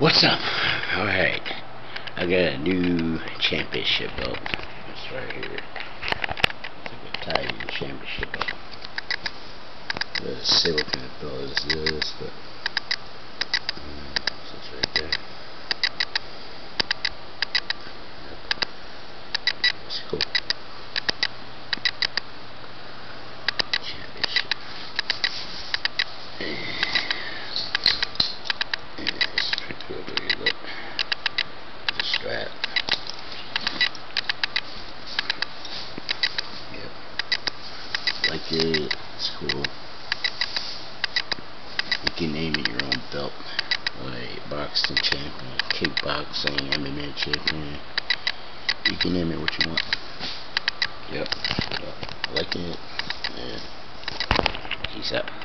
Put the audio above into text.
What's up? Alright. I got a new championship belt. It's right here. It's like a Titan championship belt. The silicone belt is this, but um, it's right there. It's cool. Championship. It's pretty cool the way you look. The strap. It. It's cool. You can name it your own belt. Like boxing champion, kickboxing, MMA champion. You can name it what you want. Yep. I like it. Yeah. Peace out.